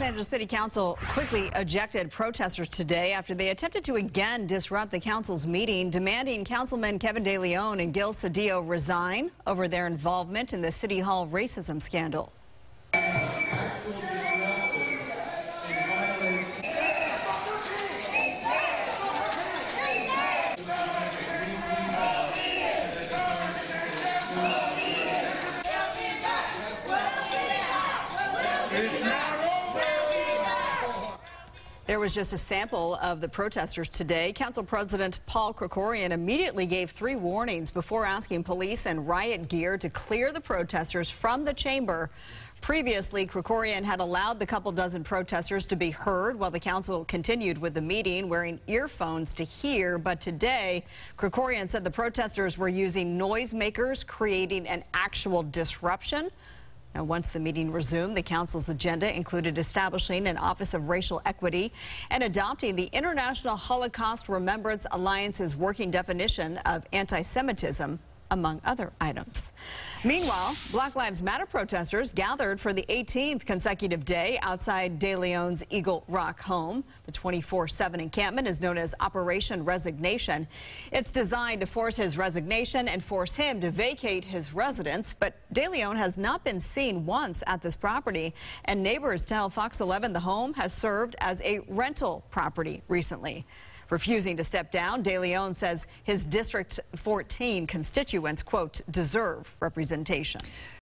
Los Angeles City Council quickly ejected protesters today after they attempted to again disrupt the council's meeting, demanding Councilman Kevin De Leon and Gil Cedillo resign over their involvement in the City Hall racism scandal. There was just a sample of the protesters today. Council President Paul Krekorian immediately gave three warnings before asking police and riot gear to clear the protesters from the chamber. Previously, Krekorian had allowed the couple dozen protesters to be heard while the council continued with the meeting, wearing earphones to hear. But today, Krekorian said the protesters were using noisemakers, creating an actual disruption. Now, once the meeting resumed, the council's agenda included establishing an Office of Racial Equity and adopting the International Holocaust Remembrance Alliance's working definition of anti-Semitism among other items. Meanwhile, Black Lives Matter protesters gathered for the 18th consecutive day outside De Leon's Eagle Rock home. The 24-7 encampment is known as Operation Resignation. It's designed to force his resignation and force him to vacate his residence, but De Leon has not been seen once at this property, and neighbors tell Fox 11 the home has served as a rental property recently. Refusing to step down, De Leon says his District 14 constituents, quote, deserve representation.